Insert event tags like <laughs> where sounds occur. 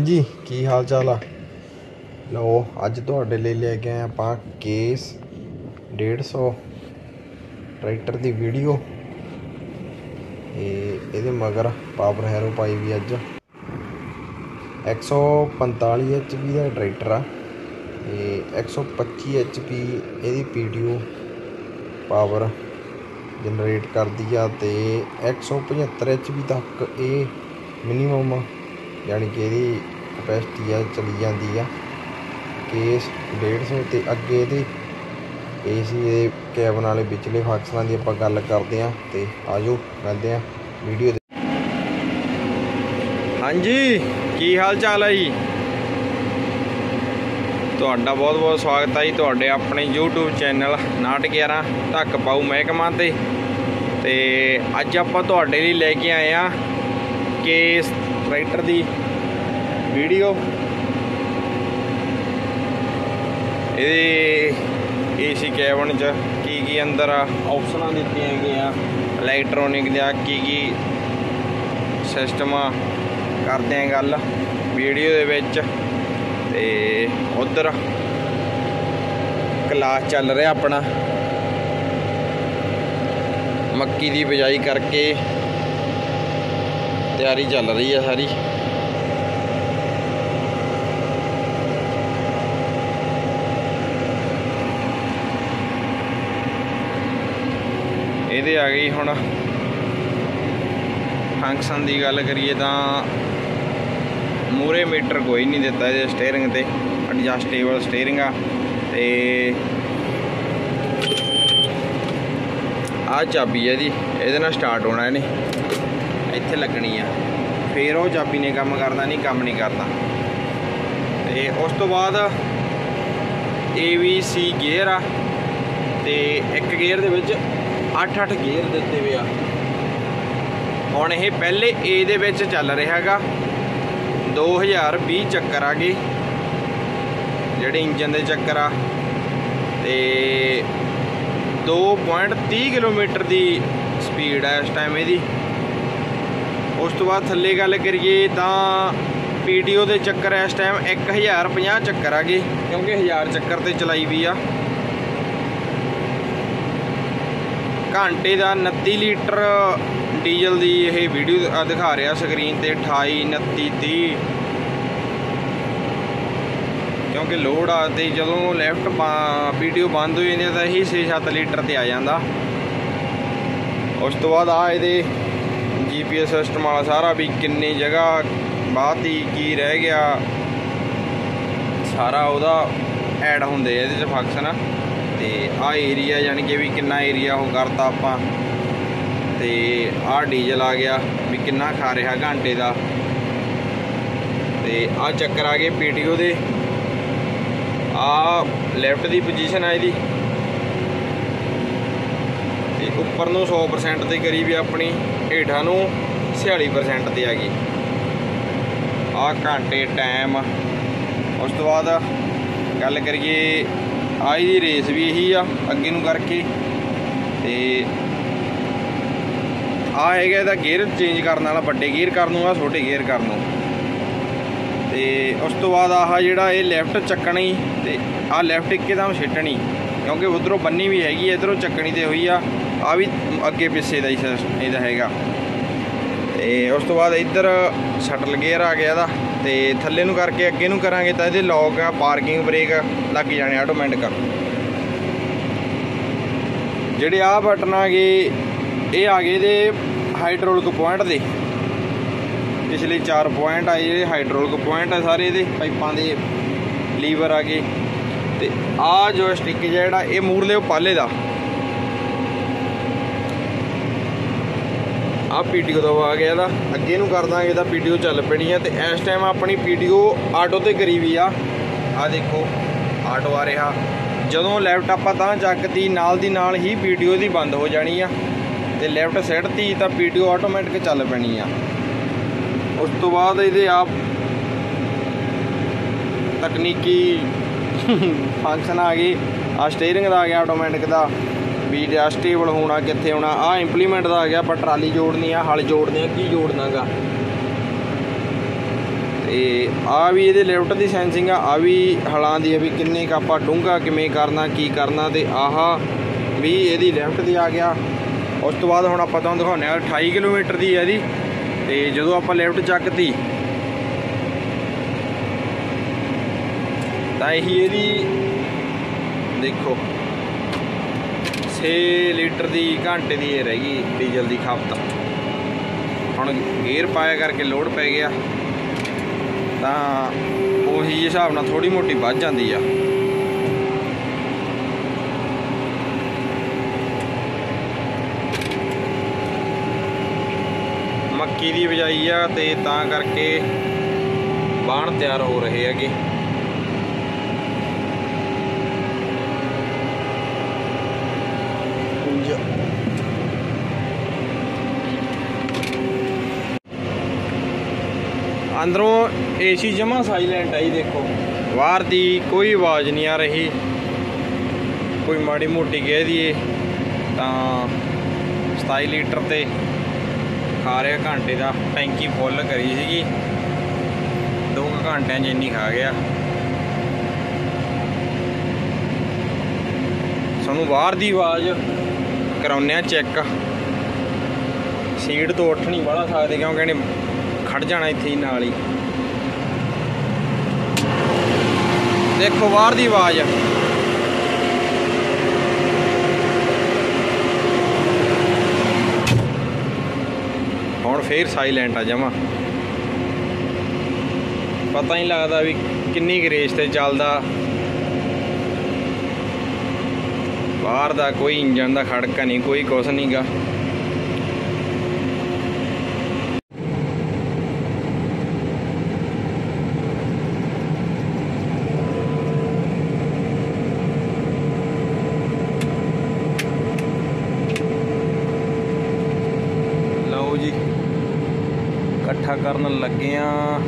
ਹਾਂਜੀ, ਕੀ ਹਾਲ ਚਾਲ ਆ? ਲਓ, ਅੱਜ ਤੁਹਾਡੇ ਲਈ ਲੈ ਕੇ ਆਏ ਆਪਾਂ ਕੇਸ 150 ਟਰੈਕਟਰ ਦੀ ਵੀਡੀਓ। ਇਹ ਇਹਦੇ ਮਗਰ ਪਾਵਰ ਹੈਰੋ ਪਾਈ ਵੀ ਅੱਜ। 145 ਐਚਪੀ ਦਾ ਟਰੈਕਟਰ ਆ। ਤੇ 125 ਐਚਪੀ ਇਹਦੀ ਪੀਡੀਓ ਪਾਵਰ ਜਨਰੇਟ ਕਰਦੀ ਆ ਤੇ 175 ਐਚਪੀ ਤੱਕ ਇਹ ਮਿਨੀਮਮ, ਯਾਨੀ ਕਿ ਇਹਦੀ ਕਪੈਸਿਟੀ ਆ, ਚਲੀ ਜਾਂਦੀ ਆ। ਕੇਸ 150 ਤੇ ਅੱਗੇ ਇਹਦੇ ਏਸੀ ਦੇ ਕੈਬਨ ਵਾਲੇ ਵਿਚਲੇ ਫੰਕਸ਼ਨਾਂ ਦੀ ਆਪਾਂ ਗੱਲ ਕਰਦੇ ਆ ਤੇ ਆਜੋ, ਮਿਲਦੇ ਆ ਵੀਡੀਓ ਹਾਂਜੀ, ਕੀ ਹਾਲ ਚਾਲ ਹੈ ਜੀ? ਤੁਹਾਡਾ ਬਹੁਤ ਬਹੁਤ ਸਵਾਗਤ ਹੈ ਜੀ ਤੁਹਾਡੇ ਆਪਣੇ YouTube ਚੈਨਲ ਨਾਟ 11 ਧੱਕ ਪਾਉ ਮਹਿਕਮਾ ਤੇ। ਤੇ ਅੱਜ ਆਪਾਂ ਤੁਹਾਡੇ ਲਈ ਲੈ ਕੇ ਆਏ ਆ ਕੇਸ ਟਰੈਕਟਰ ਦੀ ਵੀਡੀਓ। ਇਹਦੇ ਏਸੀ ਕੈਬਨ ਚ ਕੀ ਕੀ ਅੰਦਰ ਆਪਸ਼ਨਾਂ ਦਿੱਤੀਆਂ ਗਈਆਂ ਇਲੈਕਟ੍ਰੋਨਿਕ ਦਾ ਕੀ ਕੀ ਸਿਸਟਮ ਕਰਦੇ ਆ ਗੱਲ ਵੀਡੀਓ ਦੇ ਵਿੱਚ। ਤੇ ਉਧਰ ਕਲਾਸ ਚੱਲ ਰਿਹਾ ਆਪਣਾ। ਮੱਕੀ ਦੀ ਬਿਜਾਈ ਕਰਕੇ ਤਿਆਰੀ ਚੱਲ ਰਹੀ ਹੈ ਸਾਰੀ। ਇਹਦੇ ਆ ਗਈ ਹੁਣ। ਫੰਕਸ਼ਨ ਦੀ ਗੱਲ ਕਰੀਏ ਤਾਂ ਮੂਰੇ ਮੀਟਰ ਕੋਈ ਨਹੀਂ ਦਿੱਤਾ ਇਹਦੇ ਸਟੀਅਰਿੰਗ ਤੇ। ਐਡਜਸਟੇਬਲ ਸਟੀਅਰਿੰਗ ਆ ਤੇ ਆ ਚਾਬੀ ਹੈ ਇਹਦੀ। ਇਹਦੇ ਨਾਲ ਸਟਾਰਟ ਹੋਣਾ ਇਹਨੇ। ਇੱਥੇ ਲੱਗਣੀ ਆ। ਫੇਰ ਉਹ ਚਾਬੀ ਨੇ ਕੰਮ ਕਰਦਾ ਨਹੀਂ, ਕੰਮ ਨਹੀਂ ਕਰਦਾ। ਤੇ ਉਸ ਤੋਂ ਬਾਅਦ ABC ਗੇਅਰ ਆ। ਤੇ ਇੱਕ ਗੇਅਰ ਦੇ ਵਿੱਚ 8-8 ਗੇਅਰ ਦਿੱਤੇ ਹੋਏ ਆ। ਹੁਣ ਇਹ ਪਹਿਲੇ A ਦੇ ਵਿੱਚ ਚੱਲ ਰਿਹਾ ਹੈਗਾ। 2020 ਚੱਕਰ ਆ ਗਏ। ਜਿਹੜੇ ਇੰਜਨ ਦੇ ਚੱਕਰ ਆ। ਤੇ 2.30 ਕਿਲੋਮੀਟਰ ਦੀ ਸਪੀਡ ਆ ਇਸ ਟਾਈਮ ਇਹਦੀ। ਉਸ ਤੋਂ ਬਾਅਦ ਥੱਲੇ ਗੱਲ ਕਰੀਏ ਤਾਂ ਪੀਡੀਓ ਦੇ ਚੱਕਰ ਇਸ ਟਾਈਮ 1050 ਚੱਕਰ ਆ ਗਏ। ਕਿਉਂਕਿ 1000 ਚੱਕਰ ਤੇ ਚਲਾਈ ਵੀ ਆ। ਘੰਟੇ ਦਾ 29 ਲੀਟਰ ਡੀਜ਼ਲ ਦੀ ਇਹ ਵੀਡੀਓ ਦਿਖਾ ਰਿਹਾ ਸਕਰੀਨ ਤੇ 28 29 30 ਕਿਉਂਕਿ ਲੋਡ ਆ ਤੇ ਜਦੋਂ ਲੈਫਟ ਵੀਡੀਓ ਬੰਦ ਹੋ ਜਾਂਦੀ ਤਾਂ ਇਹੀ 6-7 ਲੀਟਰ ਤੇ ਆ ਜਾਂਦਾ। ਉਸ ਤੋਂ ਬਾਅਦ ਆ ਇਹਦੇ ਜੀਪੀਐਸ ਸਿਸਟਮ ਵਾਲਾ ਸਾਰਾ ਵੀ ਕਿੰਨੀ ਜਗ੍ਹਾ ਬਾਤੀ ਕੀ ਰਹਿ ਗਿਆ। ਸਾਰਾ ਉਹਦਾ ਐਡ ਹੁੰਦੇ ਇਹਦੇ ਚ ਫੰਕਸ਼ਨ ਤੇ ਆ ਏਰੀਆ ਯਾਨੀ ਕਿ ਵੀ ਕਿੰਨਾ ਏਰੀਆ ਉਹ ਕਰਤਾ ਆਪਾਂ। ਤੇ ਆ ਡੀਜ਼ਲ ਆ ਗਿਆ ਵੀ ਕਿੰਨਾ ਖਾ ਰਿਹਾ ਘੰਟੇ ਦਾ। ਤੇ ਆ ਚੱਕਰ ਆ ਗਏ ਪੀਟੀਓ ਦੇ। ਆ ਲੈਫਟ ਦੀ ਪੋਜੀਸ਼ਨ ਆ ਇਹਦੀ। ਤੇ ਉੱਪਰ ਨੂੰ 100% ਤੇ ਕਰੀਬ ਆਪਣੀ, ਹੇਠਾਂ ਨੂੰ 46% ਤੇ ਆ ਗਈ। ਆ ਘੰਟੇ ਟਾਈਮ ਉਸ ਤੋਂ ਬਾਅਦ ਗੱਲ ਕਰੀਏ ਆ ਇਹਦੀ ਰੇਸ ਵੀ ਇਹੀ ਆ, ਅੱਗੇ ਨੂੰ ਕਰਕੇ। ਤੇ ਆ ਹੈਗਾ ਇਹਦਾ ਗੇਅਰ ਚੇਂਜ ਕਰਨ ਵਾਲਾ, ਵੱਡੇ ਗੇਅਰ ਕਰਨ ਨੂੰ ਆ, ਛੋਟੇ ਗੇਅਰ ਕਰਨ ਨੂੰ। ਤੇ ਉਸ ਤੋਂ ਬਾਅਦ ਆਹ ਜਿਹੜਾ ਇਹ ਲੈਫਟ ਚੱਕਣੀ ਤੇ ਆ ਲੈਫਟ ਇੱਕਦਮ ਛੱਟਣੀ, ਕਿਉਂਕਿ ਉਧਰੋਂ ਬੰਨੀ ਵੀ ਹੈਗੀ ਇਧਰੋਂ ਚੱਕਣੀ ਤੇ ਹੋਈ ਆ। ਆ ਵੀ ਅੱਗੇ ਪਿੱਛੇ ਦਾ ਹੀ ਇਹਦਾ ਹੈਗਾ। ਤੇ ਉਸ ਤੋਂ ਬਾਅਦ ਇੱਧਰ ਸ਼ਟਲ ਗੇਅਰ ਆ ਗਿਆ ਇਹਦਾ। ਤੇ ਥੱਲੇ ਨੂੰ ਕਰਕੇ ਅੱਗੇ ਨੂੰ ਕਰਾਂਗੇ ਤਾਂ ਇਹਦੇ ਲੌਕ ਆ ਪਾਰਕਿੰਗ ਬ੍ਰੇਕ ਲੱਗ ਜਾਣੇ ਆਟੋਮੈਟਿਕ ਜਿਹੜੇ ਆ ਬਟਨ ਆ ਗਏ, ਇਹ ਆ ਗਏ ਦੇ ਹਾਈਡਰੋਲਿਕ ਪੁਆਇੰਟ ਦੇ। ਪਿਛਲੇ 4 ਪੁਆਇੰਟ ਆਏ ਜਿਹੜੇ ਹਾਈਡ੍ਰੋਲਿਕ ਪੁਆਇੰਟ ਆ ਸਾਰੇ ਇਹਦੇ, ਪਾਈਪਾਂ ਦੇ ਲੀਵਰ ਆ ਗਏ। ਤੇ ਆ ਜੋ ਸਟਿਕ ਜਿਹੜਾ, ਇਹ ਮੂਰਲੇ ਉਹ ਪਾਲੇ ਦਾ। ਆ ਪੀਟੀਓ ਦਾ ਆ ਗਿਆ ਇਹਦਾ। ਅੱਗੇ ਨੂੰ ਕਰ ਦਾਂਗੇ ਤਾਂ ਪੀਟੀਓ ਚੱਲ ਪੈਣੀ ਆ। ਤੇ ਇਸ ਟਾਈਮ ਆਪਣੀ ਪੀਟੀਓ ਆਟੋ ਤੇ ਕਰੀ ਵੀ ਆ। ਆ ਦੇਖੋ ਆਟੋ ਆ ਰਿਹਾ। ਜਦੋਂ ਲੈਫਟ ਆਪਾਂ ਤਾਂ ਚੱਕਤੀ ਨਾਲ ਦੀ ਨਾਲ ਹੀ ਪੀਟੀਓ ਦੀ ਬੰਦ ਹੋ ਜਾਣੀ ਆ। ਤੇ ਲੈਫਟ ਸਿੱਟਤੀ ਤਾਂ ਪੀਟੀਓ ਆਟੋਮੈਟਿਕ ਚੱਲ ਪੈਣੀ ਆ। ਉਸ ਤੋਂ ਬਾਅਦ ਇਹਦੇ ਆਪ ਤਕਨੀਕੀ <laughs> ਫੰਕਸ਼ਨ ਆ ਗਏ ਆ ਸਟੀਅਰਿੰਗ ਦਾ ਆ ਗਿਆ ਆਟੋਮੈਟਿਕ ਦਾ। ਵੀ ਜਿਹੜਾ ਸਟੇਬਲ ਹੋਣਾ, ਕਿੱਥੇ ਹੋਣਾ ਆ ਇੰਪਲੀਮੈਂਟ ਦਾ ਆ ਗਿਆ, ਆਪਾਂ ਟਰਾਲੀ ਜੋੜਨੀ ਆ, ਹਲ ਜੋੜਦੇ ਆ, ਕੀ ਜੋੜਨਾਗਾ ਤੇ ਆ ਵੀ ਇਹਦੇ ਲਿਫਟ ਦੀ ਸੈਂਸਿੰਗ ਆ ਆ ਵੀ ਹਲਾਂ ਦੀ ਆ ਵੀ ਕਿੰਨੇ ਕੁ ਆਪਾਂ ਡੂੰਘਾ ਕਿਵੇਂ ਕਰਨਾ, ਕੀ ਕਰਨਾ, ਤੇ ਆਹਾ ਵੀ ਇਹਦੀ ਲਿਫਟ ਦੀ ਆ ਗਿਆ। ਉਸ ਤੋਂ ਬਾਅਦ ਹੁਣ ਆਪਾਂ ਤੁਹਾਨੂੰ ਦਿਖਾਉਂਦੇ ਆ 28 ਕਿਲੋਮੀਟਰ ਦੀ ਹੈ ਇਹਦੀ। ਤੇ ਜਦੋਂ ਆਪਾਂ ਲਿਫਟ ਚੱਕਤੀ, ਤਾਂ ਇਹੀ ਇਹਦੀ ਦੇਖੋ। 6 ਲੀਟਰ ਦੀ ਘੰਟੇ ਦੀ ਇਹ ਰਹਿ ਗਈ ਡੀਜ਼ਲ ਦੀ ਖਪਤ। ਹੁਣ ਗੇਅਰ ਪਾਇਆ ਕਰਕੇ ਲੋਡ ਪੈ ਗਿਆ। ਤਾਂ ਉਹੀ ਹਿਸਾਬ ਨਾਲ ਥੋੜੀ ਮੋਟੀ ਵੱਧ ਜਾਂਦੀ ਆ। ਮੱਕੀ ਦੀ ਬਿਜਾਈ ਆ ਤੇ ਤਾਂ ਕਰਕੇ ਬਾਣ ਤਿਆਰ ਹੋ ਰਹੇ ਹੈਗੇ। ਅੰਦਰੋਂ ਏਸੀ ਜਮਾ ਸਾਇਲੈਂਟ ਆਈ ਦੇਖੋ। ਬਾਹਰ ਦੀ ਕੋਈ ਆਵਾਜ਼ ਨਹੀਂ ਆ ਰਹੀ। ਕੋਈ ਮਾੜੀ ਮੋਟੀ ਕਹਿ ਦਈਏ, ਤਾਂ 27 ਲੀਟਰ ਤੇ ਖਾ ਰਿਹਾ ਘੰਟੇ ਦਾ। ਟੈਂਕੀ ਫੁੱਲ ਕਰੀ ਸੀਗੀ। 2 ਘੰਟਿਆਂ 'ਚ ਇੰਨੀ ਖਾ ਗਿਆ। ਸਾਨੂੰ ਬਾਹਰ ਦੀ ਆਵਾਜ਼ ਕਰਾਉਂਦੇ ਆ ਚੈੱਕ ਸੀਟ ਤੋਂ ਉੱਠ ਨਹੀਂ ਬੜਾ ਸਕਦੇ ਕਿਉਂਕਿ ਇਹਨੇ ਖੜ ਜਾਣਾ ਇੱਥੇ ਹੀ ਨਾਲ ਹੀ। ਦੇਖੋ, ਬਾਹਰ ਦੀ ਆਵਾਜ਼ ਹੁਣ ਫੇਰ ਸਾਇਲੈਂਟ ਆ ਜਮਾ। ਪਤਾ ਨਹੀਂ ਲੱਗਦਾ ਵੀ ਕਿੰਨੀ ਕੁ ਰੇਸ ਤੇ ਚੱਲਦਾ। ਬਾਹਰ ਦਾ ਕੋਈ ਇੰਜਨ ਦਾ ਖੜਕਾ ਨਹੀਂ, ਕੋਈ ਕੁਛ ਨਹੀਂਗਾ ਲਓ ਜੀ ਇਕੱਠਾ ਕਰਨ ਲੱਗੇ ਆ।